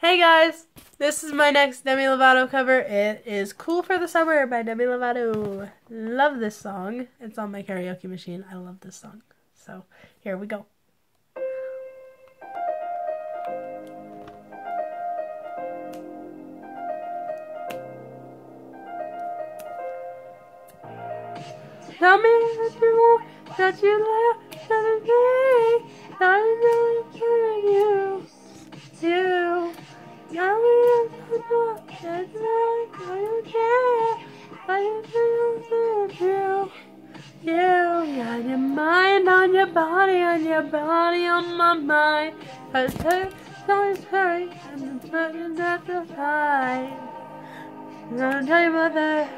Hey guys, this is my next Demi Lovato cover. It is Cool for the Summer by Demi Lovato. Love this song. It's on my karaoke machine. I love this song. So here we go. Tell me that you want, that you love, that. I know I'm killing you. You. That that that got your mind on your body, on your body on my mind. I take so hurry and it's running at the time. Don't tell your mother,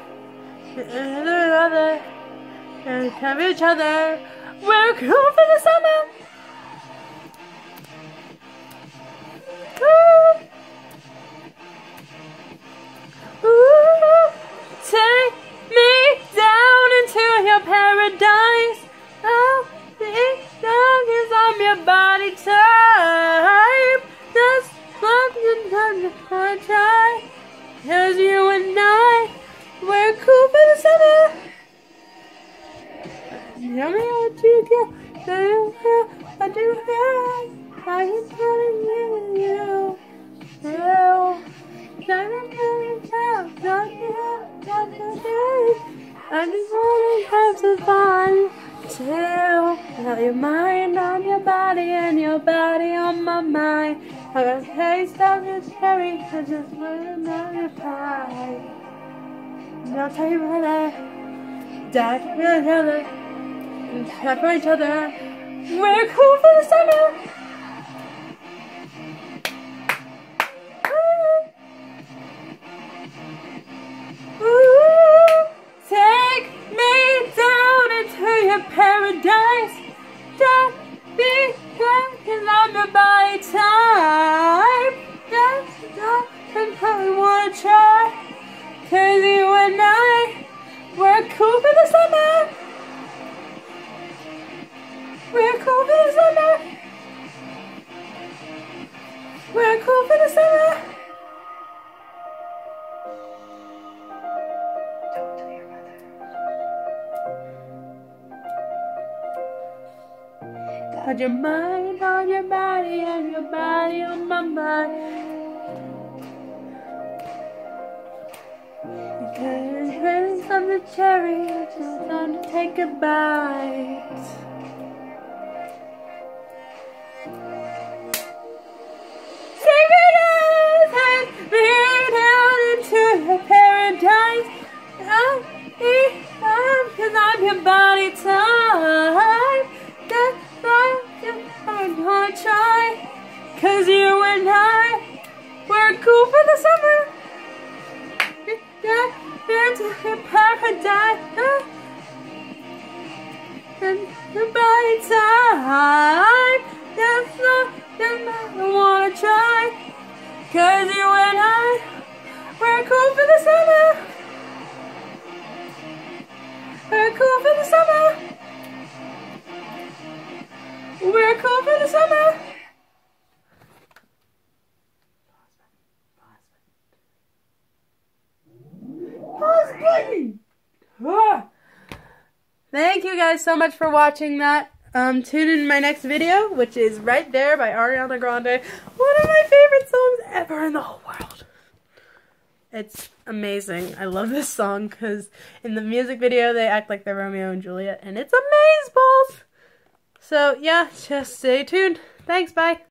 your mother and have each other. We're cool do you feel, what do feel? I am telling you, you, you. Tell me how you don't you, don't you do? I just wanna have some fun, too. Got your mind on your body and your body on my mind. I got a taste of your cherry, I just wanna your pie. I'll tell you I, die for each other and for each other. We're cool for the summer. Ooh. Ooh. Take me down into your paradise. Don't be cause I'm your body Mother. Got your mind on your body and your body on my mind. Because when on the cherry, just time to take a bite. Cool for the summer. Yeah, into your paradise. And body type. That's something I wanna try. Cause you and I, we're cool for the summer. We're cool for the summer. We're cool for the summer. Thank you guys so much for watching that. Um, tune in my next video, which is right there by Ariana Grande. One of my favorite songs ever in the whole world. It's amazing. I love this song because in the music video they act like they're Romeo and Juliet, and it's amazeballs. So yeah, just stay tuned. Thanks, bye.